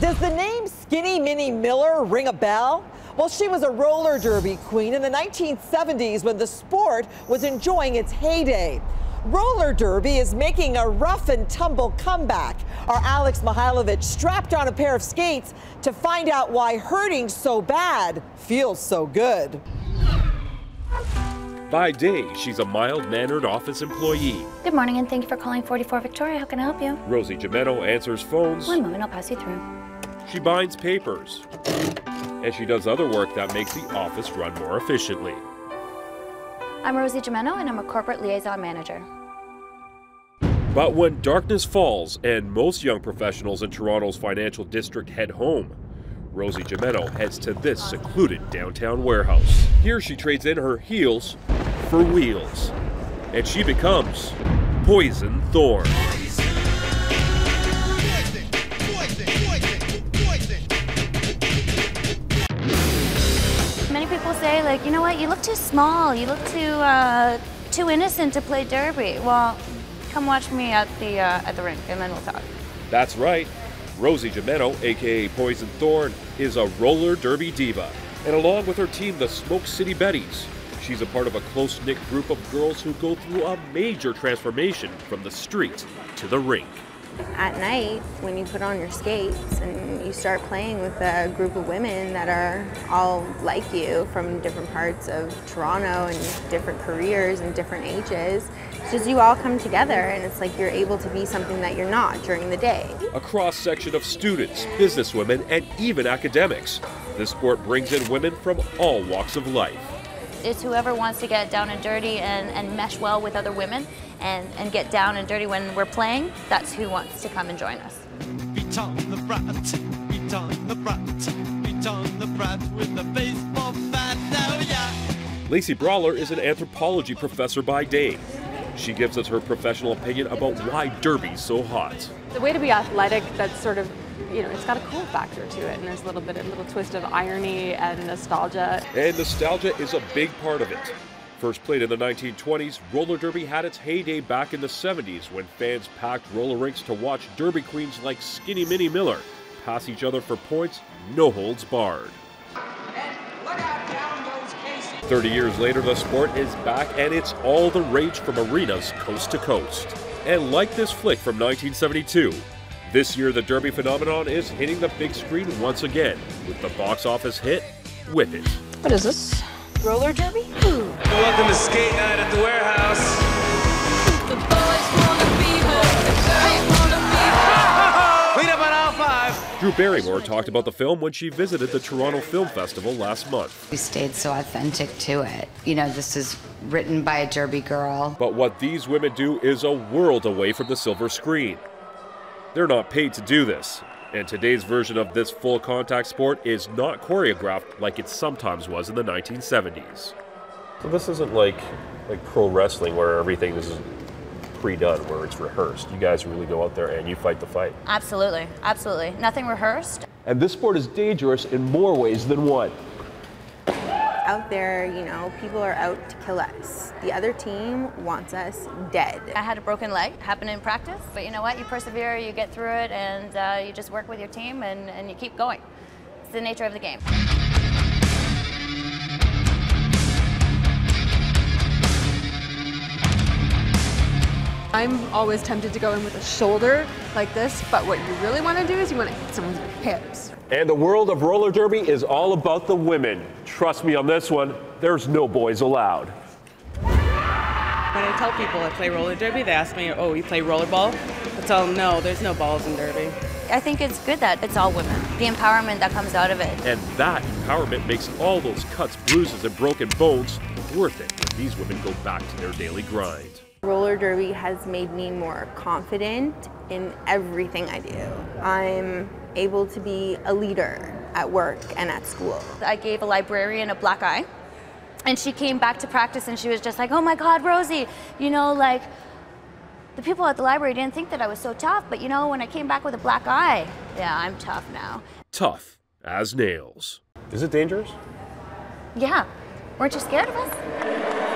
Does the name Skinny Minnie Miller ring a bell? Well, she was a roller derby queen in the 1970s when the sport was enjoying its heyday. Roller derby is making a rough and tumble comeback. Our Alex Mihailovich strapped on a pair of skates to find out why hurting so bad feels so good. By day, she's a mild mannered office employee. Good morning and thank you for calling 44 Victoria. How can I help you? Rosie Gimeno answers phones. One moment, I'll pass you through. She binds papers. And she does other work that makes the office run more efficiently. I'm Rosie Gimeno and I'm a corporate liaison manager. But when darkness falls and most young professionals in Toronto's financial district head home, Rosie Gimeno heads to this secluded downtown warehouse. Here she trades in her heels for wheels. And she becomes Poison Thorn. People say, like, you know what, you look too small, you look too, uh, too innocent to play derby. Well, come watch me at the, uh, at the rink and then we'll talk. That's right. Rosie Gimeno, aka Poison Thorn, is a roller derby diva. And along with her team, the Smoke City Betties, she's a part of a close knit group of girls who go through a major transformation from the street to the rink. At night, when you put on your skates and you start playing with a group of women that are all like you from different parts of Toronto and different careers and different ages, it's just you all come together and it's like you're able to be something that you're not during the day. A cross section of students, businesswomen, and even academics. This sport brings in women from all walks of life. It's whoever wants to get down and dirty and, and mesh well with other women and, and get down and dirty when we're playing, that's who wants to come and join us. Beat on the brat, beat on the brat, beat on the brat with the baseball bat. Now, yeah. Lacey Brawler is an anthropology professor by day. She gives us her professional opinion about why Derby's so hot. The way to be athletic that's sort of, you know, it's got a cool factor to it, and there's a little bit, a little twist of irony and nostalgia. And nostalgia is a big part of it. First played in the 1920s, roller derby had its heyday back in the 70s when fans packed roller rinks to watch derby queens like Skinny Minnie Miller pass each other for points, no holds barred. 30 years later, the sport is back and it's all the rage from arenas coast to coast. And like this flick from 1972, this year the Derby phenomenon is hitting the big screen once again with the box office hit Whip It. What is this? Roller derby? Welcome to skate night at the warehouse. Clean up on aisle five. Drew Barrymore talked about the film when she visited the Toronto Film Festival last month. We stayed so authentic to it. You know, this is written by a Derby girl. But what these women do is a world away from the silver screen. They're not paid to do this, and today's version of this full contact sport is not choreographed like it sometimes was in the 1970s. So this isn't like like pro wrestling where everything is pre-done, where it's rehearsed. You guys really go out there and you fight the fight. Absolutely, absolutely. Nothing rehearsed. And this sport is dangerous in more ways than one. Out there, you know, people are out to kill us. The other team wants us dead. I had a broken leg, happened in practice, but you know what? You persevere, you get through it, and uh, you just work with your team and, and you keep going. It's the nature of the game. I'm always tempted to go in with a shoulder like this, but what you really want to do is you want to hit someone's hips. And the world of roller derby is all about the women. Trust me on this one, there's no boys allowed. When I tell people I play roller derby, they ask me, oh, you play rollerball? I tell them, no, there's no balls in derby. I think it's good that it's all women. The empowerment that comes out of it. And that empowerment makes all those cuts, bruises, and broken bones worth it when these women go back to their daily grind. Roller derby has made me more confident in everything I do. I'm able to be a leader at work and at school. I gave a librarian a black eye, and she came back to practice and she was just like, oh my God, Rosie, you know, like, the people at the library didn't think that I was so tough, but you know, when I came back with a black eye, yeah, I'm tough now. Tough as nails. Is it dangerous? Yeah. Weren't you scared of us?